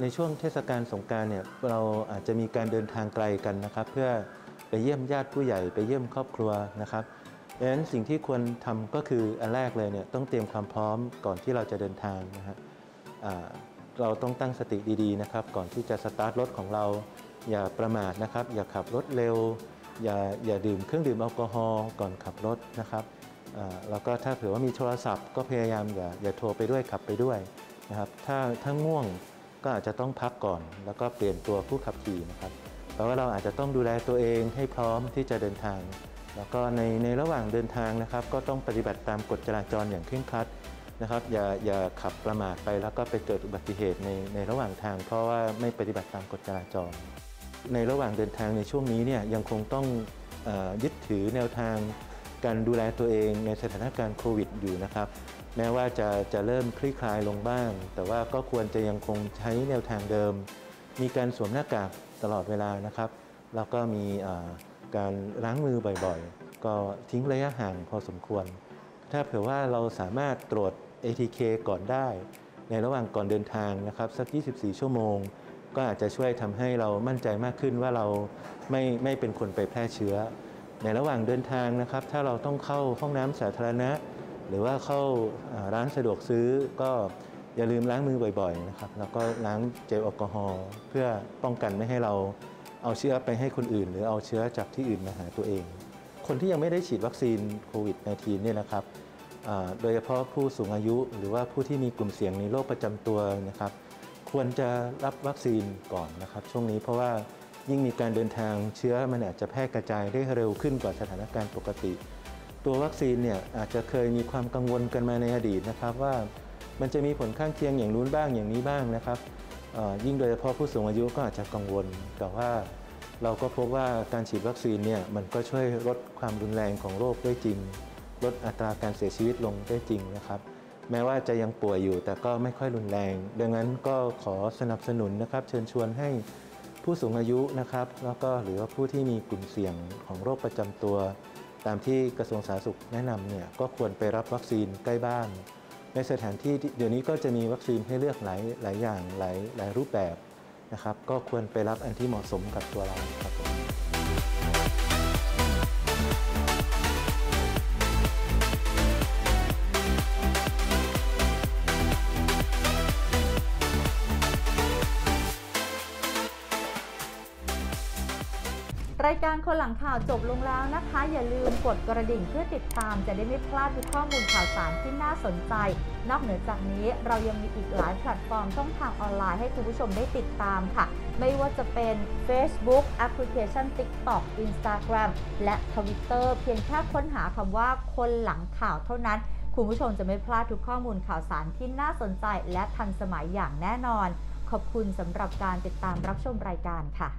ในช่วงเทศกาลสงการเนี่ยเราอาจจะมีการเดินทางไกลกันนะครับ เพื่อไปเยี่ยมญาติผู้ใหญ่ไปเยี่ยมครอบครัวนะครับดังนั้นสิ่งที่ควรทำก็คืออันแรกเลยเนี่ยต้องเตรียมความพร้อมก่อนที่เราจะเดินทางนะฮะเราต้องตั้งสติดีๆนะครับ ก่อนที่จะสตาร์ทรถของเรา อย่าประมาทนะครับ อย่าขับรถเร็ว อย่าอย่าดื่มเครื่องดื่มแอลกอฮอล์ก่อนขับรถนะครับแล้วก็ถ้าเผื่อว่ามีโทรศัพท์ ก็พยายามอย่าอย่าโทรไปด้วยขับไปด้วยนะครับถ้าถ้าง่วง ก็อาจจะต้องพักก่อน แล้วก็เปลี่ยนตัวผู้ขับขี่นะครับแปลว่าเราอาจจะต้องดูแลตัวเองให้พร้อมที่จะเดินทาง แล้วก็ในในระหว่างเดินทางนะครับ ก็ต้องปฏิบัติตามกฎจราจรอย่างเคร่งครัดนะครับอย่าอย่าขับประมาทไปแล้วก็ไปเกิดอุบัติเหตุในในระหว่างทาง เพราะว่าไม่ปฏิบัติตามกฎจราจร ในระหว่างเดินทางในช่วงนี้เนี่ยยังคงต้องอยึดถือแนวทาง การดูแลตัวเองในสถานการณ์โควิดอยู่นะครับ แม้ว่าจะจะเริ่มคลี่คลายลงบ้าง แต่ว่าก็ควรจะยังคงใช้แนวทางเดิม มีการสวมหน้ากากตลอดเวลานะครับ แล้วก็มีการล้างมือบ่อยๆ ก็ทิ้งระยะห่างพอสมควร ถ้าเผื่อว่าเราสามารถตรวจ ATK ก่อนได้ ในระหว่างก่อนเดินทางนะครับสัก 24 ชั่วโมง ก็อาจจะช่วยทำให้เรามั่นใจมากขึ้นว่าเราไม่ไม่เป็นคนไปแพร่เชื้อ ในระหว่างเดินทางนะครับ ถ้าเราต้องเข้าห้องน้ำสาธารณะ หรือว่าเข้าร้านสะดวกซื้อก็อย่าลืมล้างมือบ่อยๆนะครับ แล้วก็ล้างเจลแอลกอฮอล์เพื่อป้องกันไม่ให้เราเอาเชื้อไปให้คนอื่น หรือเอาเชื้อจากที่อื่นมาหาตัวเอง คนที่ยังไม่ได้ฉีดวัคซีนโควิด -19 เนี่ยนะครับโดยเฉพาะผู้สูงอายุหรือว่าผู้ที่มีกลุ่มเสี่ยงในโรคประจำตัวนะครับ ควรจะรับวัคซีนก่อนนะครับ ช่วงนี้เพราะว่า ยิ่งมีการเดินทางเชื้อมันอาจจะแพร่กระจายได้เร็วขึ้นกว่าสถานการณ์ปกติ ตัววัคซีนเนี่ยอาจจะเคยมีความกังวลกันมาในอดีตนะครับว่ามันจะมีผลข้างเคียงอย่างนู้นบ้างอย่างนี้บ้างนะครับยิ่งโดยเฉพาะผู้สูงอายุก็อาจจะกังวล แต่ว่าเราก็พบว่าการฉีดวัคซีนเนี่ยมันก็ช่วยลดความรุนแรงของโรคได้จริง ลดอัตราการเสียชีวิตลงได้จริงนะครับ แม้ว่าจะยังป่วยอยู่แต่ก็ไม่ค่อยรุนแรง ดังนั้นก็ขอสนับสนุนนะครับ เชิญชวนให้ ผู้สูงอายุนะครับ แล้วก็หรือว่าผู้ที่มีกลุ่มเสี่ยงของโรคประจำตัว ตามที่กระทรวงสาธารณสุขแนะนำเนี่ยก็ควรไปรับวัคซีนใกล้บ้าน ในสถานที่ที่เดี๋ยวนี้ก็จะมีวัคซีนให้เลือกหลายหลายอย่างหลายหลายรูปแบบนะครับ ก็ควรไปรับอันที่เหมาะสมกับตัวเราครับ รายการคนหลังข่าวจบลงแล้วนะคะ อย่าลืมกดกระดิ่งเพื่อติดตาม จะได้ไม่พลาดทุกข้อมูลข่าวสารที่น่าสนใจ นอกเหนือจากนี้เรายังมีอีกหลายแพลตฟอร์มช่องทางออนไลน์ให้คุณผู้ชมได้ติดตามค่ะ ไม่ว่าจะเป็น Facebook แอปพลิเคชัน TikTok Instagram และ Twitter เพียงแค่ค้นหาคำว่าคนหลังข่าวเท่านั้น คุณผู้ชมจะไม่พลาดทุกข้อมูลข่าวสารที่น่าสนใจ และทันสมัยอย่างแน่นอน ขอบคุณสำหรับการติดตามรับชมรายการค่ะ